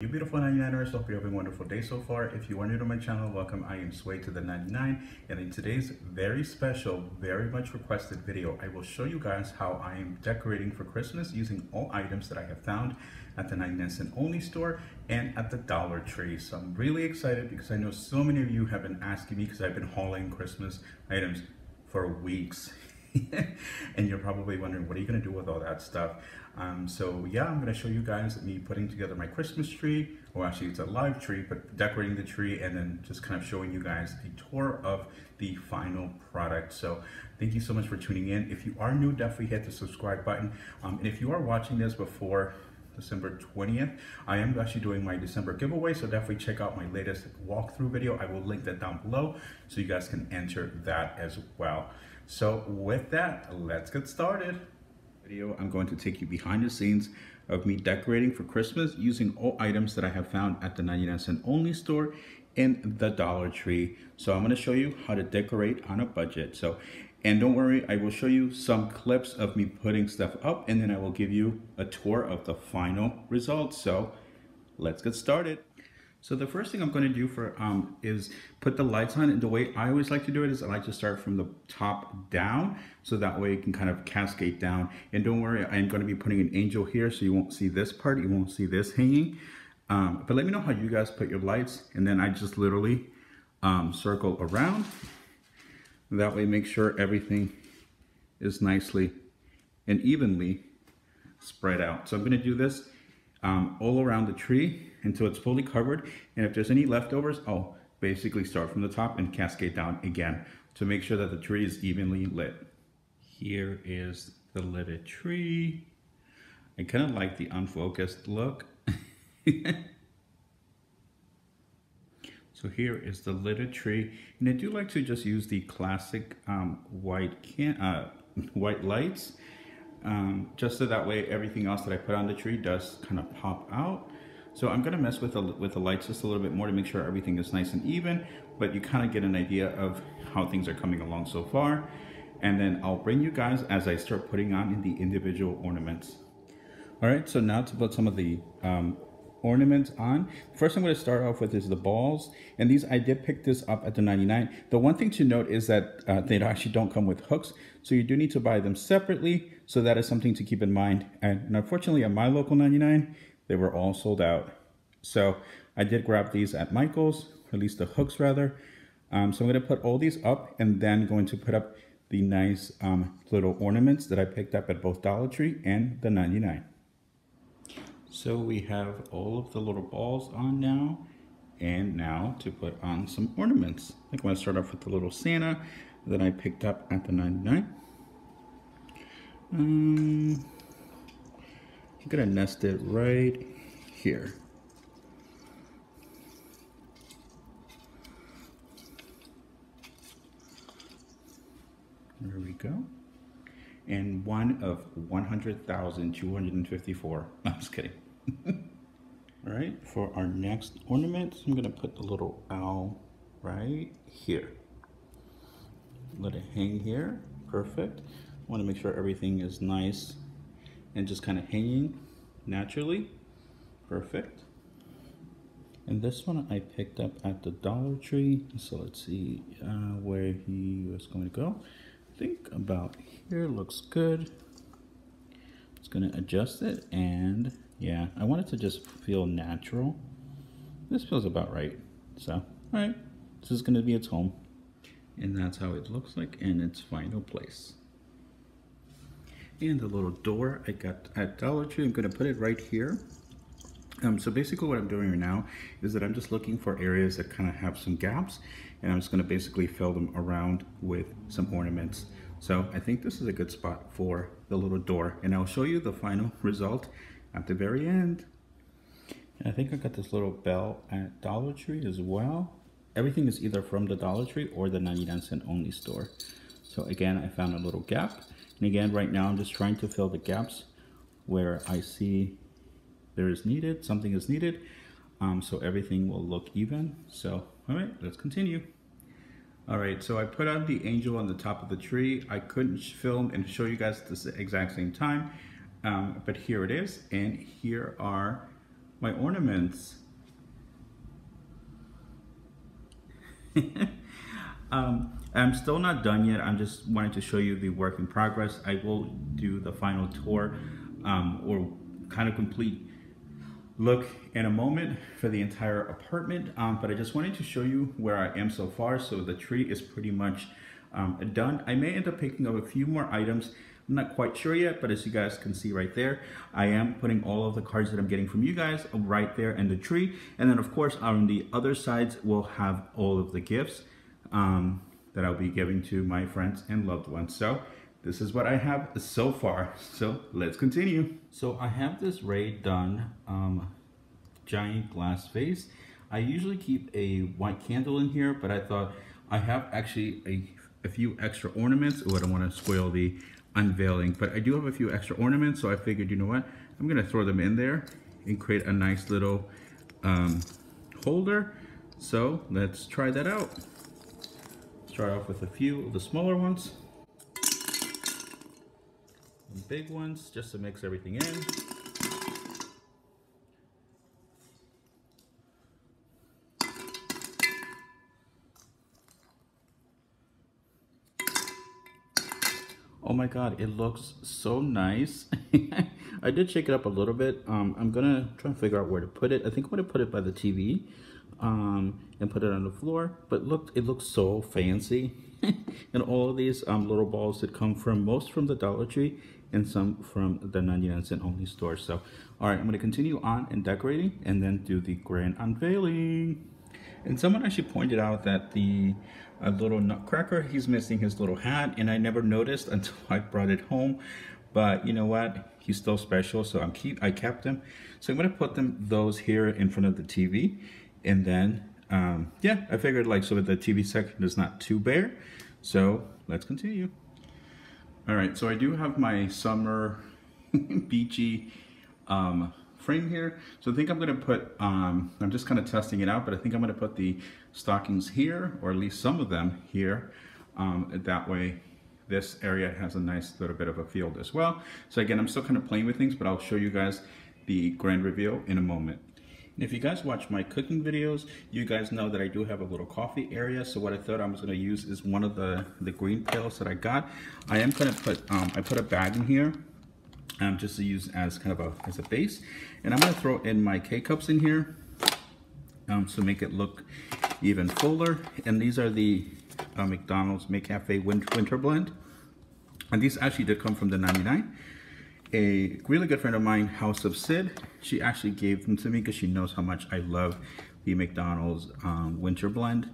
You beautiful 99ers, hope you're having a wonderful day so far. If you are new to my channel, welcome. I am Sway to the 99 and in today's very special, very much requested video, I will show you guys how I am decorating for Christmas using all items that I have found at the 99 cent only store and at the Dollar Tree. So I'm really excited because I know so many of you have been asking me because I've been hauling Christmas items for weeks. and you're probably wondering, what are you gonna do with all that stuff? Um, so yeah, I'm gonna show you guys me putting together my Christmas tree, or actually it's a live tree, but decorating the tree and then just kind of showing you guys a tour of the final product. So thank you so much for tuning in. If you are new, definitely hit the subscribe button. Um, and if you are watching this before December 20th. I am actually doing my December giveaway, so definitely check out my latest walkthrough video. I will link that down below so you guys can enter that as well. So with that, let's get started. Video, I'm going to take you behind the scenes of me decorating for Christmas using all items that I have found at the 99 cent only store in the Dollar Tree. So I'm going to show you how to decorate on a budget. So, and don't worry, I will show you some clips of me putting stuff up and then I will give you a tour of the final results. So let's get started. So the first thing I'm going to do for um, is put the lights on. And the way I always like to do it is I like to start from the top down so that way it can kind of cascade down. And don't worry I'm going to be putting an angel here so you won't see this part you won't see this hanging. Um, but let me know how you guys put your lights and then I just literally um, circle around. That way make sure everything is nicely and evenly spread out. So I'm going to do this um, all around the tree until it's fully covered. And if there's any leftovers, I'll basically start from the top and cascade down again to make sure that the tree is evenly lit. Here is the lit tree. I kind of like the unfocused look. so here is the lit tree. And I do like to just use the classic um, white can uh, white lights um, just so that way everything else that I put on the tree does kind of pop out. So I'm gonna mess with the, with the lights just a little bit more to make sure everything is nice and even, but you kind of get an idea of how things are coming along so far. And then I'll bring you guys as I start putting on in the individual ornaments. All right, so now to put some of the um, ornaments on. First I'm going to start off with is the balls. And these, I did pick this up at the 99. The one thing to note is that uh, they actually don't come with hooks. So you do need to buy them separately. So that is something to keep in mind. And, unfortunately at my local 99, they were all sold out. So I did grab these at Michael's, at least the hooks rather. Um, so I'm going to put all these up and then going to put up the nice um, little ornaments that I picked up at both Dollar Tree and the 99. So we have all of the little balls on now. And now to put on some ornaments. I think I'm to start off with the little Santa that I picked up at the 99. Um, I'm gonna nest it right here. There we go. And one of 100,254. I'm just kidding. All right, for our next ornament, I'm gonna put the little owl right here. Let it hang here, perfect. I wanna make sure everything is nice and just kind of hanging naturally. Perfect. And this one I picked up at the Dollar Tree. So let's see uh, where he was going to go. Think about here looks good. It's going to adjust it and yeah, I want it to just feel natural. This feels about right. So, all right, this is to be its home. And that's how it looks like in its final place and the little door I got at Dollar Tree. I'm to put it right here. Um, so basically what I'm doing right now is that I'm just looking for areas that kind of have some gaps and I'm just going to basically fill them around with some ornaments. So I think this is a good spot for the little door and I'll show you the final result at the very end. And I think I got this little bell at Dollar Tree as well. Everything is either from the Dollar Tree or the 99 cent only store. So again, I found a little gap and again, right now I'm just trying to fill the gaps where I see there is needed, something is needed, um, so everything will look even. So, all right, let's continue. All right, so I put on the angel on the top of the tree. I couldn't film and show you guys the exact same time, um, but here it is. And here are my ornaments. um, I'm still not done yet. I'm just wanting to show you the work in progress. I will do the final tour um, or kind of complete look in a moment for the entire apartment. Um, but I just wanted to show you where I am so far. So the tree is pretty much um, done. I may end up picking up a few more items. I'm not quite sure yet, but as you guys can see right there, I am putting all of the cards that I'm getting from you guys right there in the tree. And then of course on the other sides, we'll have all of the gifts. Um, that I'll be giving to my friends and loved ones. So this is what I have so far. So let's continue. So I have this Rae Dunn um, giant glass vase. I usually keep a white candle in here, but I thought I have actually a, a few extra ornaments. Oh, I don't want to spoil the unveiling, but I do have a few extra ornaments. So I figured, you know what? I'm going to throw them in there and create a nice little um, holder. So let's try that out. Start off with a few of the smaller ones. And big ones, just to mix everything in. Oh my god, it looks so nice. I did shake it up a little bit. Um, I'm gonna try and figure out where to put it. I think I'm gonna put it by the TV um, and put it on the floor. But look, it looks so fancy. and all of these um, little balls that come from most from the Dollar Tree and some from the 99 cent only store. So, all right, I'm gonna continue on and decorating and then do the grand unveiling. And someone actually pointed out that the little nutcracker, he's missing his little hat and I never noticed until I brought it home. But you know what? He's still special, so I'm keep I kept them. So I'm gonna put them those here in front of the TV and then, um, yeah, I figured like so that the TV section is not too bare. So let's continue. All right, so I do have my summer beachy um, frame here. So I think I'm gonna put, um, I'm just kind of testing it out, but I think I'm gonna put the stockings here, or at least some of them here. Um, that way this area has a nice little bit of a field as well. So again, I'm still kind of playing with things, but I'll show you guys the grand reveal in a moment. And if you guys watch my cooking videos, you guys know that I do have a little coffee area. So what I thought I was gonna use is one of the, the green pails that I got. I am gonna put, um, I put a bag in here um, just to use as kind of a, as a base. And I'm gonna throw in my K-cups in here um, to make it look even fuller. And these are the uh, McDonald's McCafe Winter Blend. And these actually did come from the 99 a really good friend of mine, House of Cid. She actually gave them to me because she knows how much I love the McDonald's um, Winter Blend.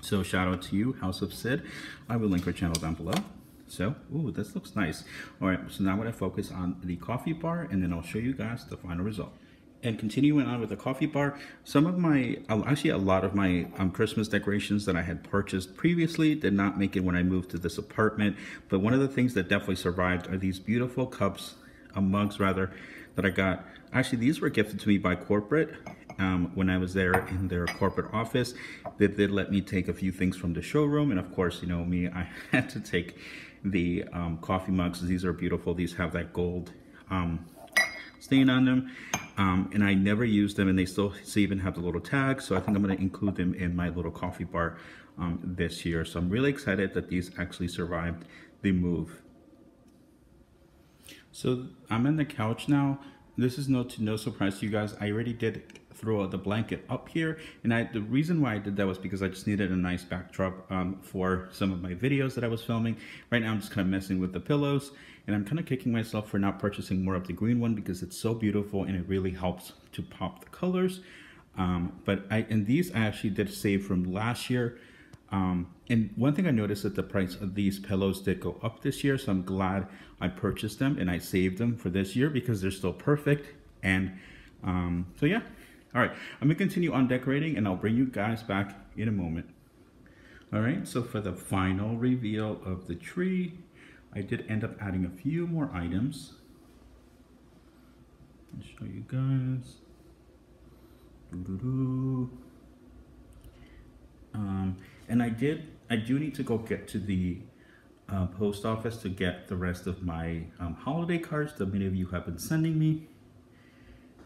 So shout out to you, House of Cid. I will link her channel down below. So, ooh, this looks nice. All right, so now I'm gonna focus on the coffee bar and then I'll show you guys the final result. And continuing on with the coffee bar, some of my, actually a lot of my um, Christmas decorations that I had purchased previously did not make it when I moved to this apartment. But one of the things that definitely survived are these beautiful cups, uh, mugs rather, that I got. Actually, these were gifted to me by corporate um, when I was there in their corporate office. They did let me take a few things from the showroom. And of course, you know me, I had to take the um, coffee mugs. These are beautiful. These have that gold um, stain on them. Um, and I never use them and they still even have the little tag. So I think I'm gonna include them in my little coffee bar um, this year. So I'm really excited that these actually survived the move. So I'm in the couch now. This is no, to no surprise to you guys. I already did throw the blanket up here. And I, the reason why I did that was because I just needed a nice backdrop um, for some of my videos that I was filming. Right now I'm just kind of messing with the pillows and I'm kind of kicking myself for not purchasing more of the green one because it's so beautiful and it really helps to pop the colors. Um, but I, and these I actually did save from last year. Um, and one thing I noticed that the price of these pillows did go up this year. So I'm glad I purchased them and I saved them for this year because they're still perfect. And um, so yeah, all right, I'm gonna continue on decorating and I'll bring you guys back in a moment. All right, so for the final reveal of the tree, I did end up adding a few more items. I'll show you guys. Um, and I did, I do need to go get to the uh, post office to get the rest of my um, holiday cards that many of you have been sending me.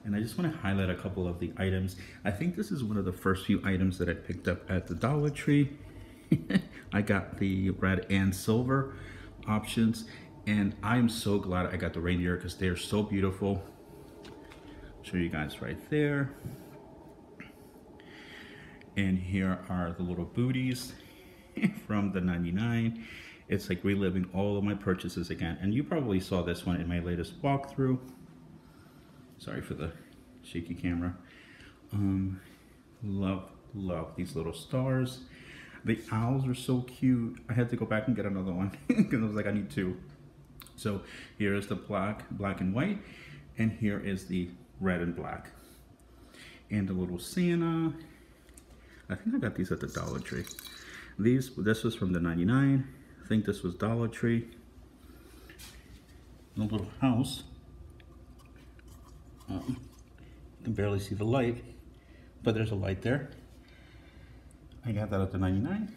And I just want to highlight a couple of the items. I think this is one of the first few items that I picked up at the Dollar Tree. I got the red and silver options and I'm so glad I got the reindeer because they're so beautiful. Show you guys right there. And here are the little booties from the 99. It's like reliving all of my purchases again. And you probably saw this one in my latest walkthrough. Sorry for the shaky camera. Um, love, love these little stars. The owls are so cute. I had to go back and get another one because I was like, I need two. So here is the black, black and white, and here is the red and black. And a little Santa. I think I got these at the Dollar Tree. These, this was from the 99. I think this was Dollar Tree. A little house. Um, you can barely see the light, but there's a light there. I got that at the 99.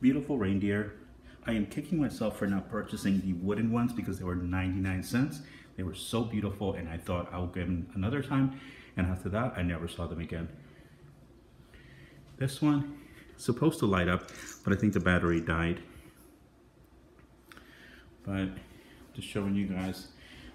Beautiful reindeer. I am kicking myself for not purchasing the wooden ones because they were 99 cents. They were so beautiful and I thought I'll give them another time. And after that, I never saw them again. This one, is supposed to light up, but I think the battery died. But just showing you guys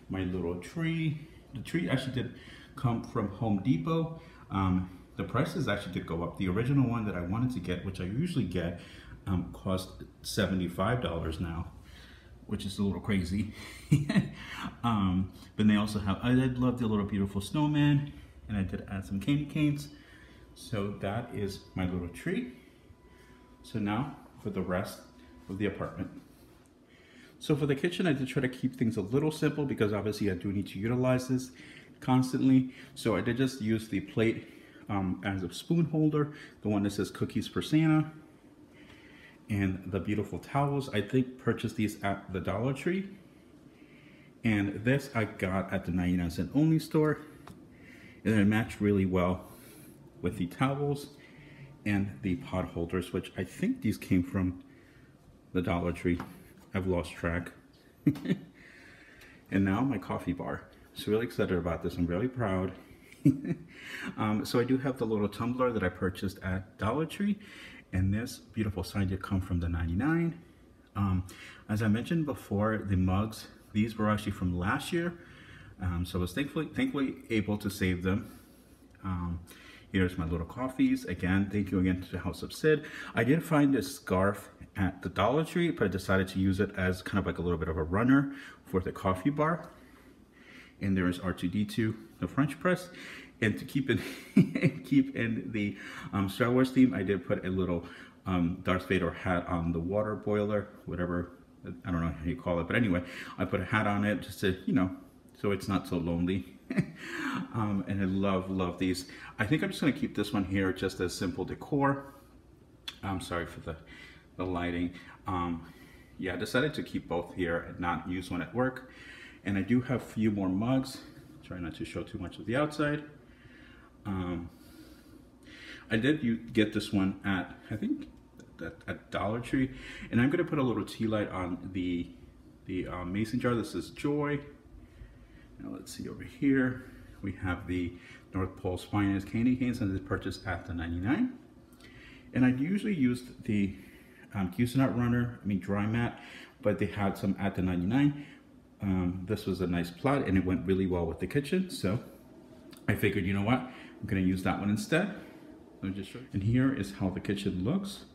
my little tree. The tree actually did come from Home Depot. Um, the prices actually did go up. The original one that I wanted to get, which I usually get, um, cost $75 now, which is a little crazy. um, but they also have, I did love the little beautiful snowman, and I did add some candy canes. So that is my little tree. So now for the rest of the apartment. So for the kitchen, I did try to keep things a little simple because obviously I do need to utilize this constantly. So I did just use the plate um, as a spoon holder, the one that says cookies for Santa and the beautiful towels. I think purchased these at the Dollar Tree. And this I got at the 99 cent only store. And it matched really well with the towels and the pot holders, which I think these came from the Dollar Tree. I've lost track. and now my coffee bar. So really excited about this. I'm really proud. um, so I do have the little tumbler that I purchased at Dollar Tree and this beautiful sign did come from the 99 um, as I mentioned before the mugs these were actually from last year um, so I was thankfully thankfully able to save them um, here's my little coffees again thank you again to the House of Cid I did find this scarf at the Dollar Tree but I decided to use it as kind of like a little bit of a runner for the coffee bar and there is R2D2 the French press and to keep in keep in the um, Star Wars theme, I did put a little um, Darth Vader hat on the water boiler, whatever I don't know how you call it, but anyway, I put a hat on it just to you know, so it's not so lonely. um, and I love love these. I think I'm just gonna keep this one here just as simple decor. I'm sorry for the the lighting. Um, yeah, I decided to keep both here and not use one at work. And I do have a few more mugs. Try not to show too much of the outside. Um, I did get this one at, I think, at, Dollar Tree. And I'm going to put a little tea light on the, the uh, mason jar. This is Joy. Now let's see over here. We have the North Pole's Finest Candy Canes and this purchased at the 99. And I usually use the um, Runner, I mean dry mat, but they had some at the 99. Um, this was a nice plot and it went really well with the kitchen. So I figured, you know what? I'm gonna use that one instead. Let me just show you. And here is how the kitchen looks.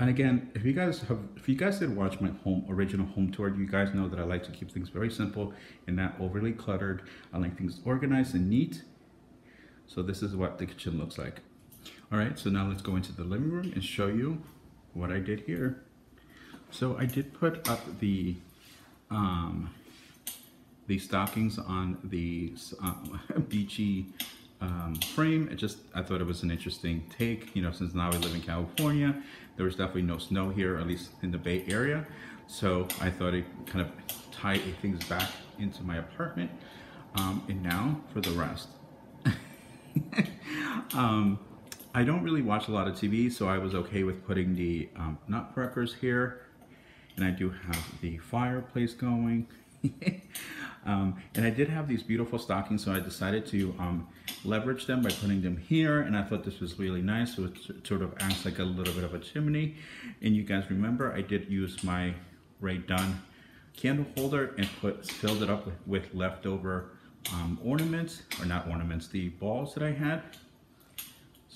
And again, if you guys have, if you guys did watch my home original home tour, you guys know that I like to keep things very simple and not overly cluttered. I like things organized and neat. So this is what the kitchen looks like. All right, so now let's go into the living room and show you what I did here. So I did put up the um, the stockings on the um, beachy um, frame. It just, I thought it was an interesting take, you know, since now we live in California, there was definitely no snow here, at least in the Bay Area. So I thought it kind of tied things back into my apartment. Um, and now for the rest. um, I don't really watch a lot of TV, so I was okay with putting the um, nutcrackers here. And I do have the fireplace going. Um, and I did have these beautiful stockings, so I decided to um, leverage them by putting them here. And I thought this was really nice. So it sort of acts like a little bit of a chimney. And you guys remember, I did use my Rae Dunn candle holder and put filled it up with, with leftover um, ornaments, or not ornaments, the balls that I had.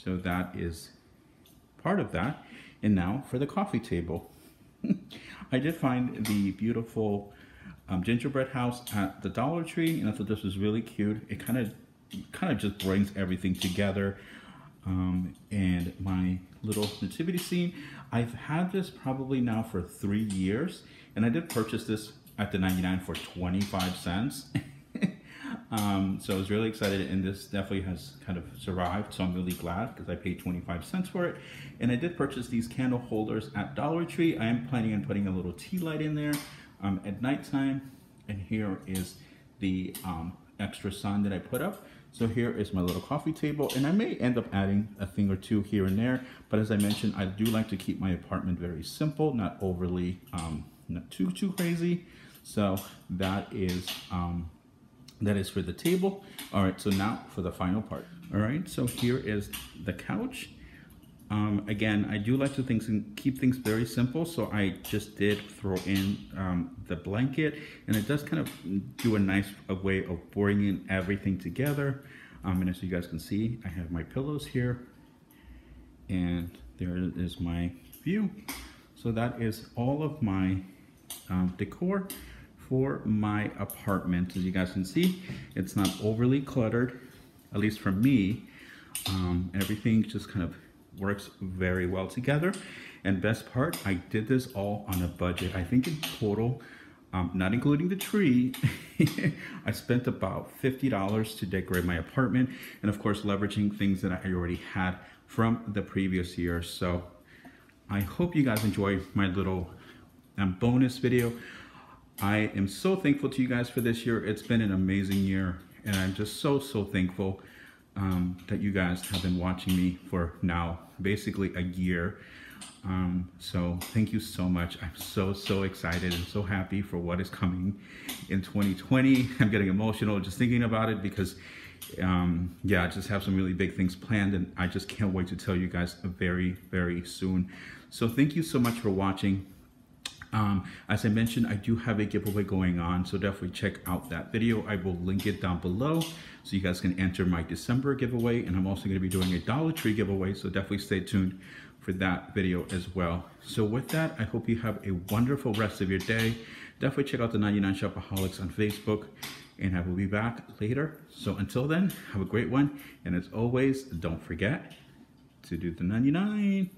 So that is part of that. And now for the coffee table. I did find the beautiful um, gingerbread house at the Dollar Tree, and I thought this was really cute. It kind of kind of just brings everything together. Um, and my little nativity scene. I've had this probably now for three years, and I did purchase this at the 99 for 25 cents. um, so I was really excited, and this definitely has kind of survived. So I'm really glad because I paid 25 cents for it. And I did purchase these candle holders at Dollar Tree. I am planning on putting a little tea light in there um, at nighttime. And here is the um, extra sun that I put up. So here is my little coffee table and I may end up adding a thing or two here and there. But as I mentioned, I do like to keep my apartment very simple, not overly, um, not too, too crazy. So that is, um, that is for the table. All right, so now for the final part. All right, so here is the couch. Um, again, I do like to things and keep things very simple, so I just did throw in um, the blanket, and it does kind of do a nice way of bringing everything together. Um, and as you guys can see, I have my pillows here, and there is my view. So that is all of my um, decor for my apartment. As you guys can see, it's not overly cluttered, at least for me. Um, everything just kind of works very well together. And best part, I did this all on a budget. I think in total, um, not including the tree, I spent about $50 to decorate my apartment. And of course, leveraging things that I already had from the previous year. So I hope you guys enjoy my little um, bonus video. I am so thankful to you guys for this year. It's been an amazing year. And I'm just so, so thankful um, that you guys have been watching me for now basically a year. Um, so thank you so much. I'm so, so excited and so happy for what is coming in 2020. I'm getting emotional just thinking about it because um, yeah, I just have some really big things planned and I just can't wait to tell you guys very, very soon. So thank you so much for watching. Um, as I mentioned, I do have a giveaway going on, so definitely check out that video. I will link it down below so you guys can enter my December giveaway. And I'm also going to be doing a Dollar Tree giveaway, so definitely stay tuned for that video as well. So with that, I hope you have a wonderful rest of your day. Definitely check out the 99 Shopaholics on Facebook, and I will be back later. So until then, have a great one. And as always, don't forget to do the 99.